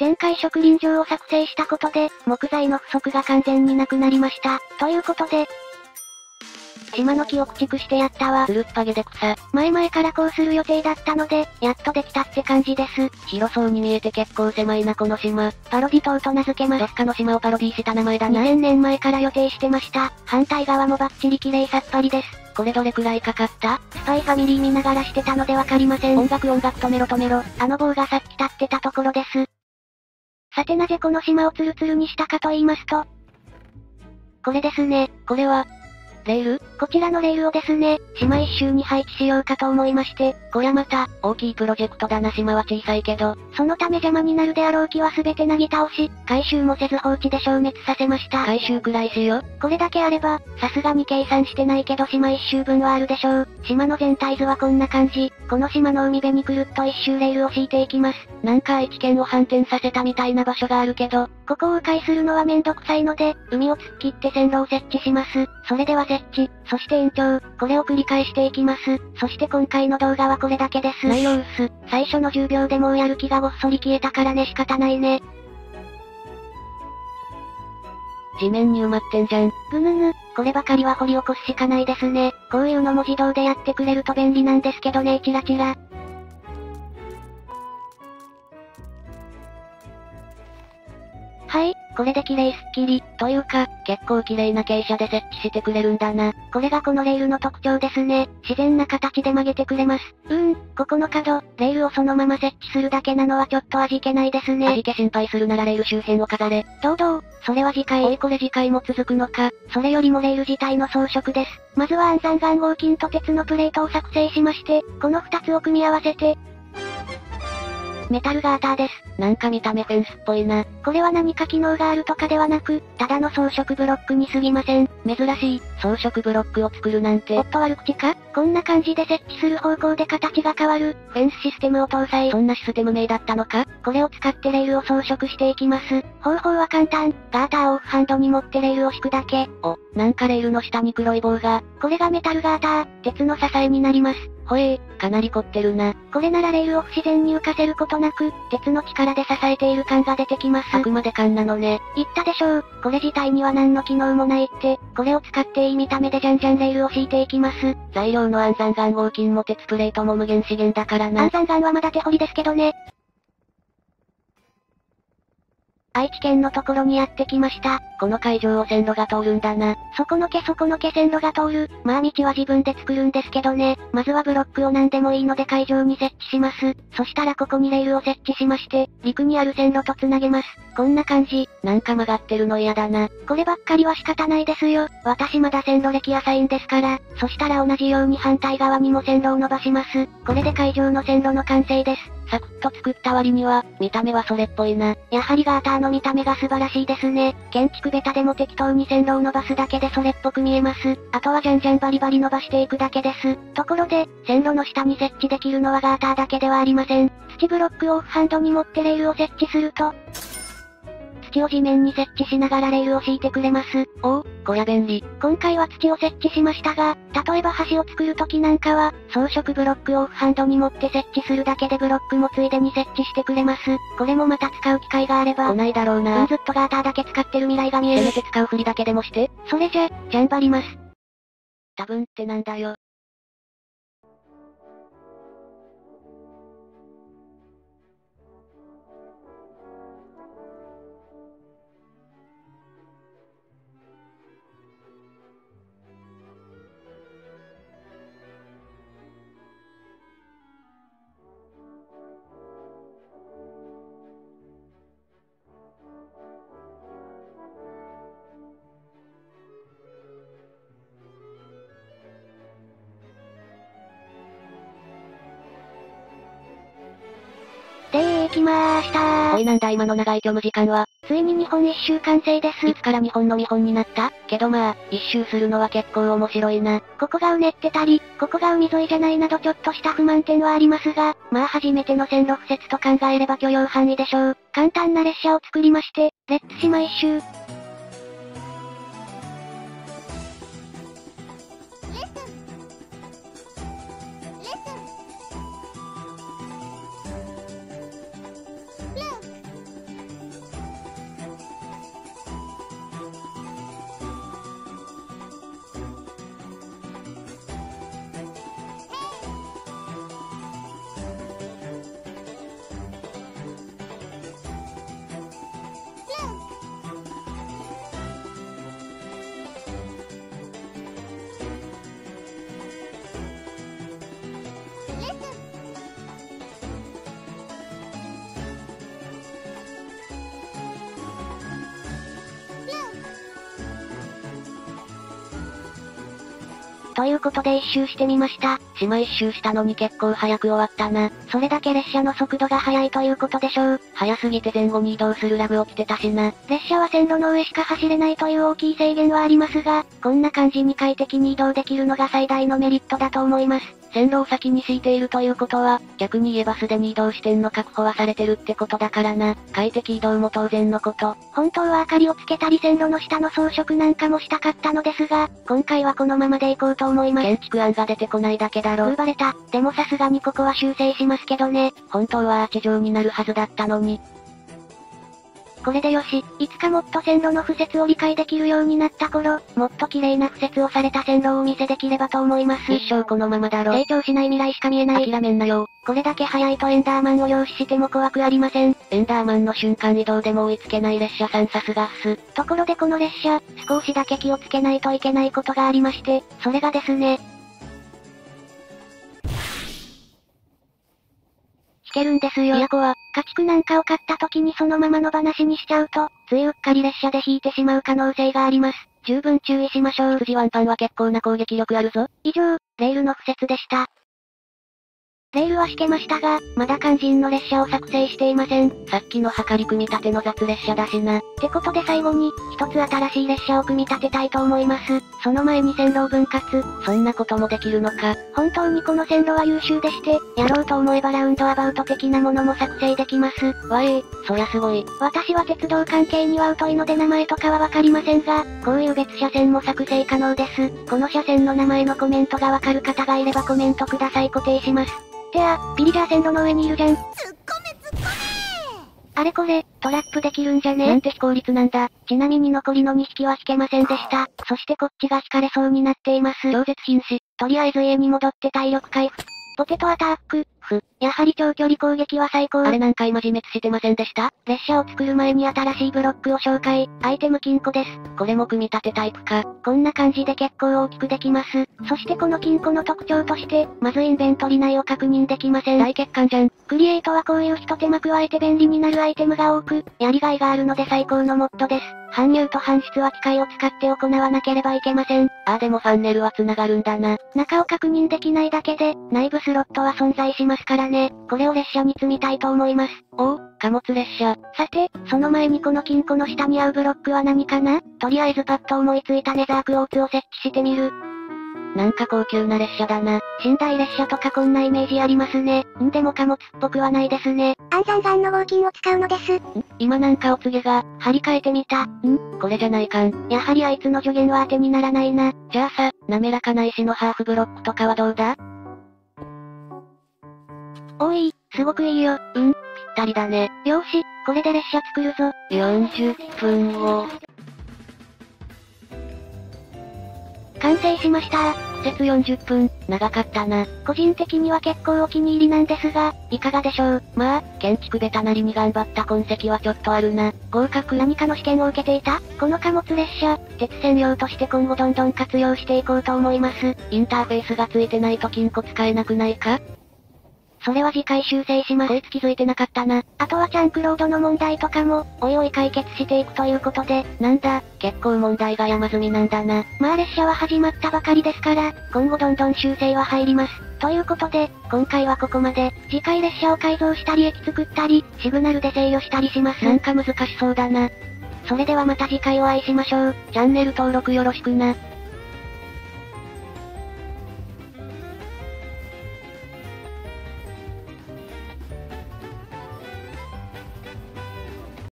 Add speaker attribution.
Speaker 1: 前回植林場を作成したことで、木材の不足が完全になくなりました。ということで、島の木を駆逐してやったわ。
Speaker 2: つるっぱげで草。
Speaker 1: 前々からこうする予定だったので、やっとできたって感じです。
Speaker 2: 広そうに見えて結構狭いなこの島。
Speaker 1: パロディ島と名付けます。
Speaker 2: どっかの島をパロディした名前だな。
Speaker 1: 2000年前から予定してました。反対側もバッチリ綺麗さっぱりです。
Speaker 2: これどれくらいかかった？
Speaker 1: スパイファミリー見ながらしてたのでわかりません。
Speaker 2: 音楽音楽止めろ止めろ。
Speaker 1: あの棒がさっき立ってたところです。さてなぜこの島をツルツルにしたかと言いますと、これですね。
Speaker 2: これは、レール
Speaker 1: こちらのレールをですね、島一周に配置しようかと思いまして、
Speaker 2: こりゃまた、大きいプロジェクトだな島は小さいけど、
Speaker 1: そのため邪魔になるであろう木は全てなぎ倒し、回収もせず放置で消滅させました。
Speaker 2: 回収くらいしよ。
Speaker 1: これだけあれば、さすがに計算してないけど島一周分はあるでしょう。島の全体図はこんな感じ。この島の海辺にくるっと一周レールを敷いていきます。
Speaker 2: なんか愛知県を反転させたみたいな場所があるけど、
Speaker 1: ここを迂回するのはめんどくさいので、海を突っ切って線路を設置します。それでは設置、そして延長、これを繰り返していきます。そして今回の動画はこれだけです。
Speaker 2: 内容薄。
Speaker 1: 最初の10秒でもうやる気がごっそり消えたからね仕方ないね。
Speaker 2: 地面に埋まってんじゃん。
Speaker 1: ぐぬぬ、こればかりは掘り起こすしかないですね。こういうのも自動でやってくれると便利なんですけどねチラチラ。はい、これで綺麗すっきり、
Speaker 2: というか、結構綺麗な傾斜で設置してくれるんだな。
Speaker 1: これがこのレールの特徴ですね。自然な形で曲げてくれます。うーん、ここの角、レールをそのまま設置するだけなのはちょっと味気ないですね。
Speaker 2: 味気心配するならレール周辺を飾れ。
Speaker 1: 堂々、それは次回。
Speaker 2: おいこれ次回も続くのか。
Speaker 1: それよりもレール自体の装飾です。まずは暗算岩合金と鉄のプレートを作成しまして、この2つを組み合わせて、メタルガーターです。
Speaker 2: なんか見た目フェンスっぽいな。
Speaker 1: これは何か機能があるとかではなく、ただの装飾ブロックに過ぎません。
Speaker 2: 珍しい、装飾ブロックを作るなんて。
Speaker 1: おっと悪口か？こんな感じで設置する方向で形が変わる、フェンスシステムを搭載。
Speaker 2: そんなシステム名だったのか？
Speaker 1: これを使ってレールを装飾していきます。方法は簡単。ガーターをオフハンドに持ってレールを敷くだけ。
Speaker 2: お、なんかレールの下に黒い棒が。
Speaker 1: これがメタルガーター、鉄の支えになります。
Speaker 2: ほえー、かなり凝ってるな。
Speaker 1: これならレールを不自然に浮かせることなく、鉄の力で支えている感が出てきます。
Speaker 2: あくまで勘なのね。
Speaker 1: 言ったでしょう。これ自体には何の機能もないって、これを使っていい見た目でじゃんじゃんレールを敷いていきます。
Speaker 2: 材料の暗算岩合金も鉄プレートも無限資源だからな。
Speaker 1: 暗算岩はまだ手掘りですけどね。愛知県のところにやってきました。
Speaker 2: この会場を線路が通るんだな。
Speaker 1: そこのけそこのけ線路が通る。まあ道は自分で作るんですけどね。まずはブロックを何でもいいので会場に設置します。そしたらここにレールを設置しまして、陸にある線路と繋げます。こんな感じ。
Speaker 2: なんか曲がってるの嫌だな。
Speaker 1: こればっかりは仕方ないですよ。私まだ線路歴浅いんですから。そしたら同じように反対側にも線路を伸ばします。これで会場の線路の完成です。
Speaker 2: サクッと作った割には、見た目はそれっぽいな。
Speaker 1: やはりガーターの見た目が素晴らしいですね。建築ベタでも適当に線路を伸ばすだけでそれっぽく見えます。あとはじゃんじゃんバリバリ伸ばしていくだけです。ところで、線路の下に設置できるのはガーターだけではありません。土ブロックをオフハンドに持ってレールを設置すると、土を地面に設置しながらレールを敷いてくれます。
Speaker 2: おお、こりゃ便利。
Speaker 1: 今回は土を設置しましたが、例えば橋を作るときなんかは、装飾ブロックをオフハンドに持って設置するだけでブロックもついでに設置してくれます。これもまた使う機会があれば。
Speaker 2: 来ないだろうな。
Speaker 1: ずっとガーターだけ使ってる未来が見える。
Speaker 2: せめて使うふりだけでもして。
Speaker 1: それじゃ、じゃんばります。
Speaker 2: 多分ってなんだよ。
Speaker 1: きまーしたー。
Speaker 2: おいなんだ今の長い虚無時間は。
Speaker 1: ついに日本一周完成です。
Speaker 2: いつから日本の見本になった？けどまあ、一周するのは結構面白いな。
Speaker 1: ここがうねってたり、ここが海沿いじゃないなどちょっとした不満点はありますが、まあ初めての線路敷設と考えれば許容範囲でしょう。簡単な列車を作りまして、レッツ島一周。ということで一周してみました。
Speaker 2: 島一周したのに結構早く終わったな。
Speaker 1: それだけ列車の速度が速いということでしょう。
Speaker 2: 早すぎて前後に移動するラグ起きてたしな。
Speaker 1: 列車は線路の上しか走れないという大きい制限はありますが、こんな感じに快適に移動できるのが最大のメリットだと思います。
Speaker 2: 線路を先に敷いているということは、逆に言えばすでに移動視点の確保はされてるってことだからな。快適移動も当然のこと。
Speaker 1: 本当は明かりをつけたり線路の下の装飾なんかもしたかったのですが、今回はこのままで行こうと思います。
Speaker 2: 建築案が出てこないだけだろ。
Speaker 1: 奪われた。でもさすがにここは修正しますけどね。
Speaker 2: 本当はアーチ状になるはずだったのに。
Speaker 1: これでよし、いつかもっと線路の敷設を理解できるようになった頃、もっと綺麗な敷設をされた線路をお見せできればと思います。
Speaker 2: 一生このままだろ。
Speaker 1: 成長しない未来しか見えない。
Speaker 2: 諦めんなよ。
Speaker 1: これだけ早いとエンダーマンを凝視しても怖くありません。
Speaker 2: エンダーマンの瞬間移動でも追いつけない列車さんさすがっす。
Speaker 1: ところでこの列車、少しだけ気をつけないといけないことがありまして、それがですね。けるんですよ。
Speaker 2: いや怖。
Speaker 1: 家畜なんかを買った時にそのままの話にしちゃうと、ついうっかり列車で引いてしまう可能性があります。十分注意しましょう。
Speaker 2: 富士ワンパンは結構な攻撃力あるぞ。
Speaker 1: 以上、レールの敷設でした。レールは敷けましたが、まだ肝心の列車を作成していません。
Speaker 2: さっきの測り組み立ての雑列車だしな。
Speaker 1: ってことで最後に、一つ新しい列車を組み立てたいと思います。その前に線路を分割。
Speaker 2: そんなこともできるのか。
Speaker 1: 本当にこの線路は優秀でして、やろうと思えばラウンドアバウト的なものも作成できます。
Speaker 2: わえー、そりゃすごい。
Speaker 1: 私は鉄道関係には疎いので名前とかはわかりませんが、こういう別車線も作成可能です。この車線の名前のコメントがわかる方がいればコメントください固定します。てあ、ビリジャー線路の上にいるじゃん。
Speaker 3: 突っ込め突っ込
Speaker 1: あれこれ、トラップできるんじゃね？
Speaker 2: なんて非効率なんだ。
Speaker 1: ちなみに残りの2匹は引けませんでした。そしてこっちが引かれそうになっています。
Speaker 2: 超絶瀕死。
Speaker 1: とりあえず家に戻って体力回復。ポテトアタック。ふ。やはり長距離攻撃は最高。
Speaker 2: あれ何回マジ滅してませんでした？
Speaker 1: 列車を作る前に新しいブロックを紹介。アイテム金庫です。
Speaker 2: これも組み立てタイプか。
Speaker 1: こんな感じで結構大きくできます。そしてこの金庫の特徴として、まずインベントリ内を確認できません。
Speaker 2: 大欠陥じゃん。
Speaker 1: クリエイトはこういう一手間加えて便利になるアイテムが多く、やりがいがあるので最高のモッドです。搬入と搬出は機械を使って行わなければいけません。
Speaker 2: ああでもファンネルは繋がるんだな。
Speaker 1: 中を確認できないだけで、内部スロットは存在しますからね。これを列車に積みたいと思います。
Speaker 2: おお、貨物列車。
Speaker 1: さて、その前にこの金庫の下に合うブロックは何かな？とりあえずパッと思いついたネザークォーツを設置してみる。
Speaker 2: なんか高級な列車だな。
Speaker 1: 寝台列車とかこんなイメージありますね。んでも貨物っぽくはないですね。
Speaker 3: 安山山の合金を使うのです。
Speaker 1: 今なんかお告げが、張り替えてみた。ん？
Speaker 2: これじゃないかん。
Speaker 1: やはりあいつの助言は当てにならないな。
Speaker 2: じゃあさ、滑らかな石のハーフブロックとかはどうだ？
Speaker 1: おい、すごくいいよ。
Speaker 2: ぴったりだね。
Speaker 1: よーし、これで列車作るぞ。
Speaker 2: 40分後。
Speaker 1: 完成しました。
Speaker 2: 苦節40分、長かったな。
Speaker 1: 個人的には結構お気に入りなんですが、いかがでしょう？
Speaker 2: まあ、建築ベタなりに頑張った痕跡はちょっとあるな。合格
Speaker 1: 何かの試験を受けていた？この貨物列車、鉄線用として今後どんどん活用していこうと思います。
Speaker 2: インターフェースがついてないと金庫使えなくないか？
Speaker 1: それは次回修正します。
Speaker 2: こいつ気づいてなかったな。
Speaker 1: あとはチャンクロードの問題とかも、おいおい解決していくということで、
Speaker 2: なんだ、結構問題が山積みなんだな。
Speaker 1: まあ列車は始まったばかりですから、今後どんどん修正は入ります。ということで、今回はここまで、次回列車を改造したり駅作ったり、シグナルで制御したりします。
Speaker 2: なんか難しそうだな。
Speaker 1: それではまた次回お会いしましょう。
Speaker 2: チャンネル登録よろしくな。